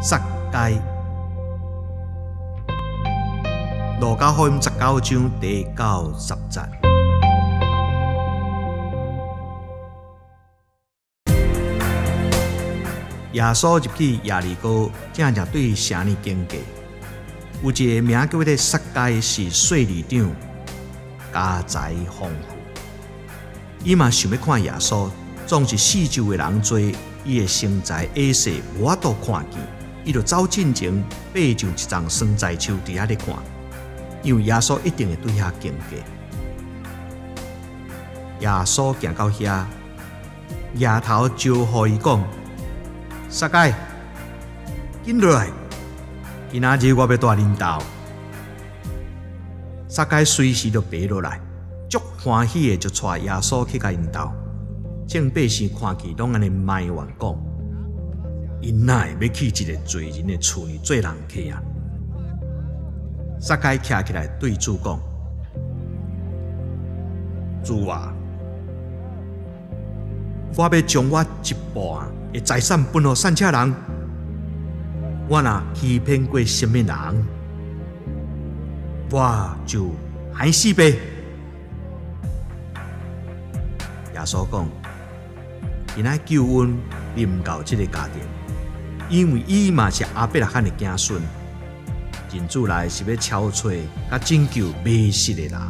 撒该。路加福音十九章第九十节。耶稣入去亚利哥，正正对城里经过。有一个名叫做撒该，是税吏长，家财丰富。伊嘛想要看耶稣，总是四周的人多，伊的身材矮小，我都看见。伊就走进前，爬上一丛酸菜树伫遐咧看，因为耶稣一定会对遐经过。耶稣行到遐，丫头招呼伊讲：“撒该，紧落来！今仔日我要带领导。”撒该随时就爬落来，足欢喜的就带耶稣去甲因斗。正百姓看见，拢安尼埋怨讲：“因哪会要去一个罪人的厝里做人客啊？”撒该徛起来对主讲：“主啊！”我要将我一半的财产分予善车人，我若欺骗过什么人，我就还死呗。耶稣讲：，今仔救恩临到这个家庭，因为伊嘛是阿伯拉罕的子孙，人主来是要憔悴、甲拯救迷失的人。